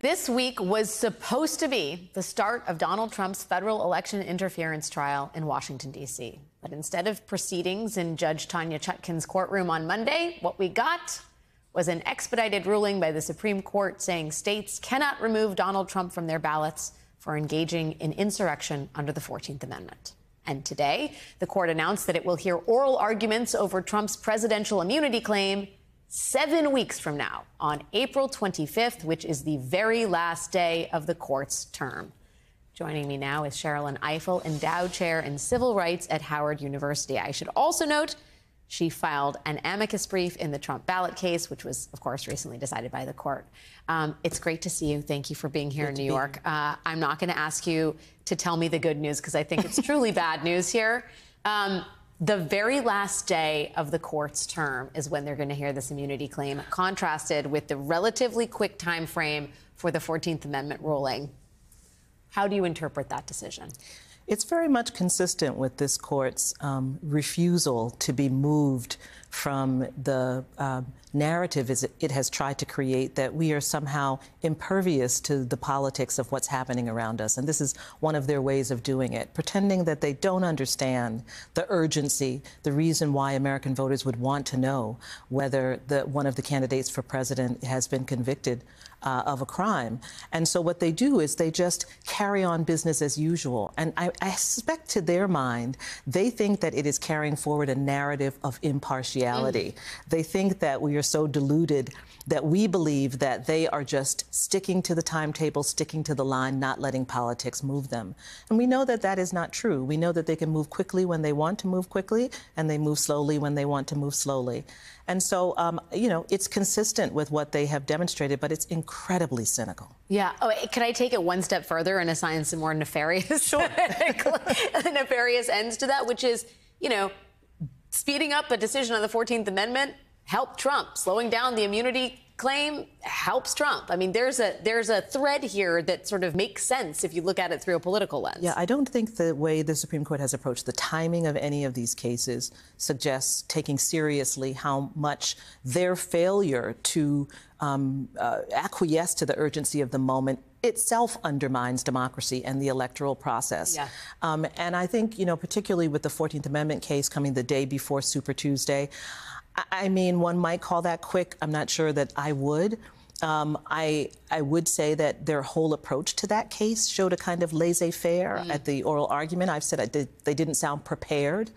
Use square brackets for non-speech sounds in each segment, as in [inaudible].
This week was supposed to be the start of Donald Trump's federal election interference trial in Washington, D.C. But instead of proceedings in Judge Tanya Chutkan's courtroom on Monday, what we got was an expedited ruling by the Supreme Court saying states cannot remove Donald Trump from their ballots for engaging in insurrection under the 14th Amendment. And today, the court announced that it will hear oral arguments over Trump's presidential immunity claim seven weeks from now, on April 25th, which is the very last day of the court's term. Joining me now is Sherrilyn Ifill, endowed chair in civil rights at Howard University. I should also note she filed an amicus brief in the Trump ballot case, which was, of course, recently decided by the court. Um, it's great to see you. Thank you for being here good in New York. Uh, I'm not going to ask you to tell me the good news because I think it's truly bad news here. Um, the very last day of the court's term is when they're going to hear this immunity claim, contrasted with the relatively quick time frame for the 14th Amendment ruling. How do you interpret that decision? It's very much consistent with this court's um, refusal to be moved from the uh, narrative it has tried to create that we are somehow impervious to the politics of what's happening around us. And this is one of their ways of doing it, pretending that they don't understand the urgency, the reason why American voters would want to know whether the, one of the candidates for president has been convicted uh, of a crime. And so what they do is they just carry on business as usual. And I, I suspect to their mind, they think that it is carrying forward a narrative of impartiality. Mm. They think that we are so deluded that we believe that they are just sticking to the timetable, sticking to the line, not letting politics move them. And we know that that is not true. We know that they can move quickly when they want to move quickly, and they move slowly when they want to move slowly. And so, um, you know, it's consistent with what they have demonstrated, but it's incredibly cynical. Yeah. Oh, can I take it one step further and assign some more nefarious, sure. [laughs] nefarious ends to that, which is, you know, speeding up a decision on the 14th Amendment helped Trump. Slowing down the immunity claim helps Trump. I mean, there's a there's a thread here that sort of makes sense if you look at it through a political lens. Yeah, I don't think the way the Supreme Court has approached the timing of any of these cases suggests taking seriously how much their failure to um, uh, acquiesce to the urgency of the moment itself undermines democracy and the electoral process. Yeah. Um, and I think, you know, particularly with the 14th Amendment case coming the day before Super Tuesday, I mean, one might call that quick. I'm not sure that I would. Um, I I would say that their whole approach to that case showed a kind of laissez-faire mm. at the oral argument. I've said did, they didn't sound prepared.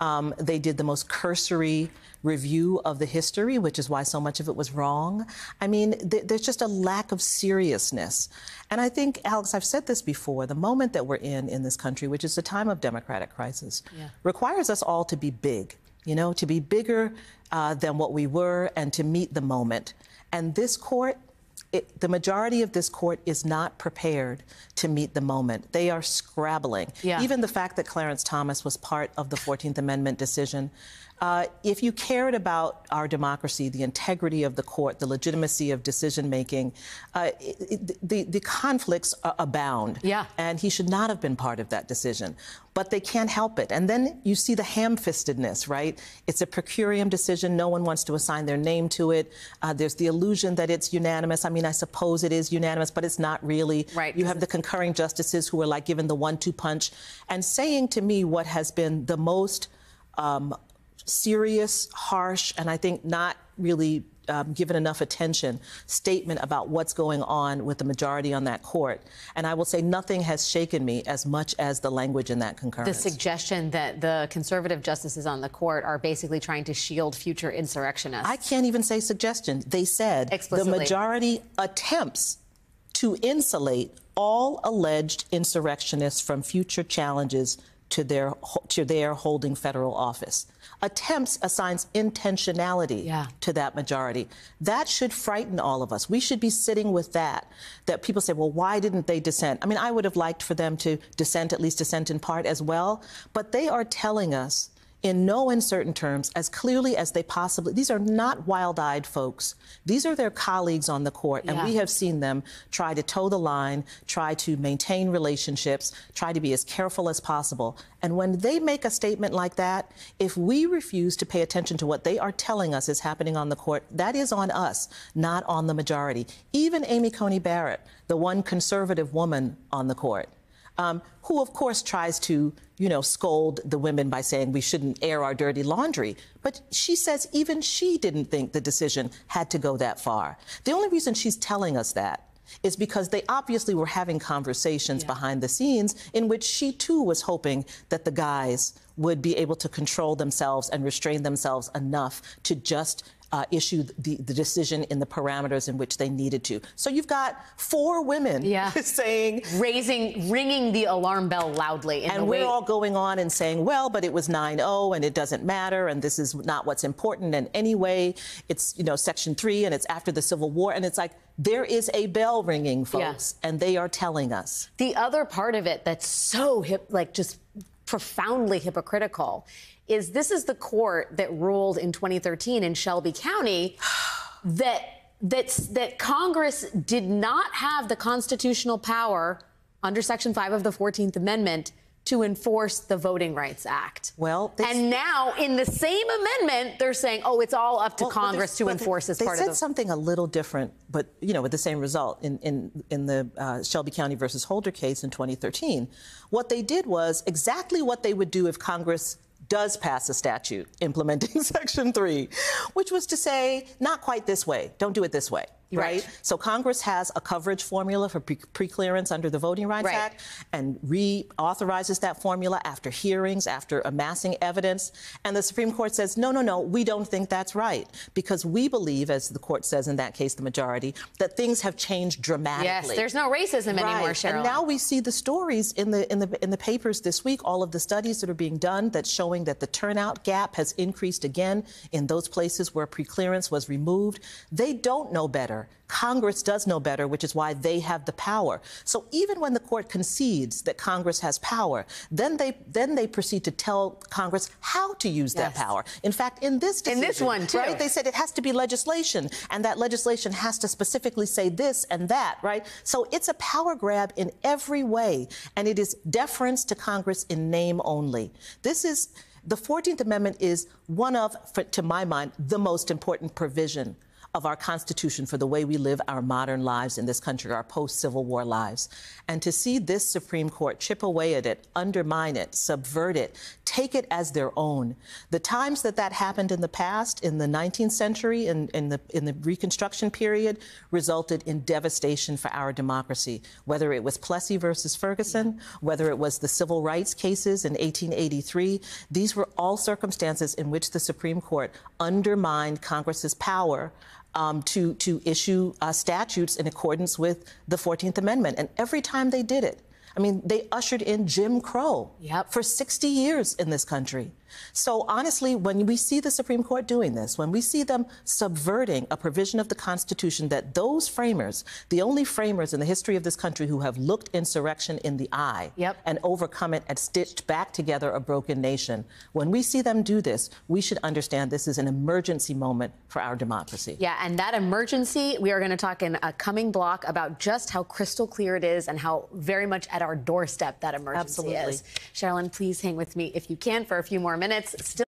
Um, they did the most cursory review of the history, which is why so much of it was wrong. I mean, th there's just a lack of seriousness. And I think, Alex, I've said this before the moment that we're in in this country, which is a time of democratic crisis, yeah. requires us all to be big you know, to be bigger uh, than what we were and to meet the moment. And this court, it, the majority of this court is not prepared to meet the moment. They are scrabbling. Yeah. Even the fact that Clarence Thomas was part of the 14th Amendment decision uh, if you cared about our democracy, the integrity of the court, the legitimacy of decision making, uh, the, the conflicts abound. Yeah. And he should not have been part of that decision. But they can't help it. And then you see the ham fistedness, right? It's a per curiam decision. No one wants to assign their name to it. Uh, there's the illusion that it's unanimous. I mean, I suppose it is unanimous, but it's not really. Right. You have the concurring justices who are like given the one two punch and saying to me what has been the most um, serious, harsh, and I think not really um, given enough attention statement about what's going on with the majority on that court. And I will say nothing has shaken me as much as the language in that concurrence. The suggestion that the conservative justices on the court are basically trying to shield future insurrectionists. I can't even say suggestion. They said Explicitly. the majority attempts to insulate all alleged insurrectionists from future challenges to their to their holding federal office. Attempts assigns intentionality yeah. to that majority. That should frighten all of us. We should be sitting with that. That people say, well, why didn't they dissent? I mean, I would have liked for them to dissent, at least dissent in part as well. But they are telling us in no uncertain terms, as clearly as they possibly. These are not wild-eyed folks. These are their colleagues on the court, and Yeah. we have seen them try to toe the line, try to maintain relationships, try to be as careful as possible. And when they make a statement like that, if we refuse to pay attention to what they are telling us is happening on the court, that is on us, not on the majority. Even Amy Coney Barrett, the one conservative woman on the court, um, who of course tries to, you know, scold the women by saying we shouldn't air our dirty laundry. But she says even she didn't think the decision had to go that far. The only reason she's telling us that is because they obviously were having conversations behind the scenes in which she too was hoping that the guys would be able to control themselves and restrain themselves enough to just uh, issue the, the decision in the parameters in which they needed to. So you've got four women Yeah. [laughs] saying, Raising, ringing the alarm bell loudly. In and we're way- all going on and saying, well, but it was 9-0 and it doesn't matter and this is not what's important. And anyway, it's, you know, Section 3 and it's after the Civil War. And it's like, there is a bell ringing, folks, and they are telling us. The other part of it that's so hip, like just profoundly hypocritical is this is the court that ruled in 2013 in Shelby County [sighs] that that that Congress did not have the constitutional power under Section 5 of the 14th Amendment to enforce the Voting Rights Act. Well, they- and now in the same amendment they're saying, "Oh, it's all up to Well, Congress to enforce this they part said of the something a little different, but you know, with the same result in in in the uh, Shelby County versus Holder case in 2013. What they did was exactly what they would do if Congress does pass a statute implementing [laughs] Section 3, which was to say, not quite this way. Don't do it this way. Right. Right. So Congress has a coverage formula for pre- preclearance under the Voting Rights Right. Act and reauthorizes that formula after hearings, after amassing evidence. And the Supreme Court says, no, no, no, we don't think that's right because we believe, as the court says in that case, the majority, that things have changed dramatically. Yes, there's no racism anymore, Cheryl. And now we see the stories in the in the in the papers this week, all of the studies that are being done that's showing that the turnout gap has increased again in those places where preclearance was removed. They don't know better. Congress does know better, which is why they have the power. So even when the court concedes that Congress has power, then they then they proceed to tell Congress how to use that power. In fact, in this In this one, too. right, they said it has to be legislation, and that legislation has to specifically say this and that, right? So it's a power grab in every way, and it is deference to Congress in name only. This is the 14th Amendment is one of, for, to my mind, the most important provision of our Constitution for the way we live our modern lives in this country, our post Civil War lives. And to see this Supreme Court chip away at it, undermine it, subvert it, take it as their own. The times that that happened in the past, in the 19th century, in, in, the, in the Reconstruction period, resulted in devastation for our democracy. Whether it was Plessy versus Ferguson, whether it was the civil rights cases in 1883, these were all circumstances in which the Supreme Court undermined Congress's power um, to, to issue uh, statutes in accordance with the 14th Amendment. And every time they did it, I mean, they ushered in Jim Crow Yep. for 60 years in this country. So honestly, when we see the Supreme Court doing this, when we see them subverting a provision of the Constitution that those framers, the only framers in the history of this country who have looked insurrection in the eye Yep. and overcome it and stitched back together a broken nation, when we see them do this, we should understand this is an emergency moment for our democracy. Yeah, and that emergency, we are going to talk in a coming block about just how crystal clear it is and how very much at our doorstep that emergency Absolutely. is. Sherrilyn, please hang with me if you can for a few more minutes. Still